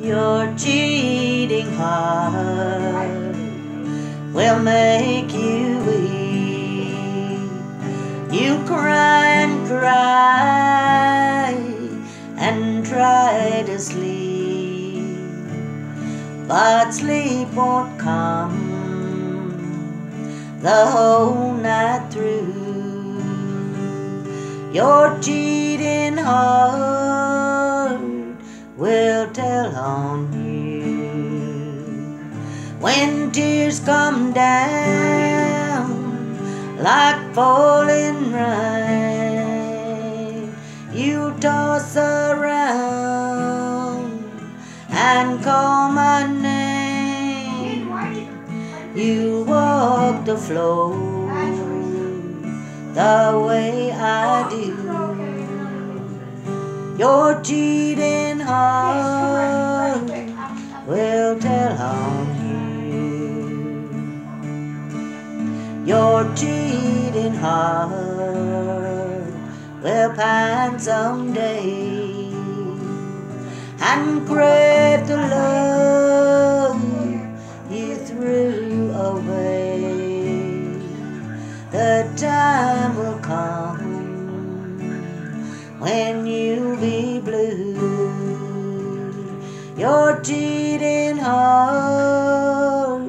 Your cheating heart will make you weep. You cry and cry and try to sleep, but sleep won't come the whole night through. Your cheating heart will tell on you when tears come down like falling rain. You toss around and call my name. You walk the floor the way I do. Your cheating heart will tell on you. Your cheating heart will pine someday and crave the love you threw away. The time will come when you'll be blue. Your cheating heart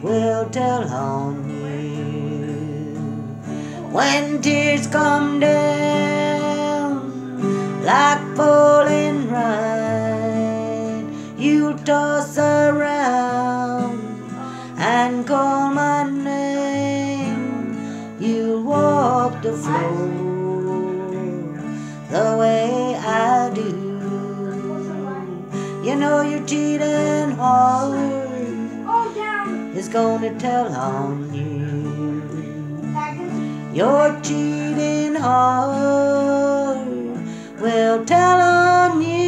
will tell on you. When tears come down like falling rain, you toss around and call my name. You walk the floor You know your cheating heart is gonna tell on you. Your cheating heart will tell on you.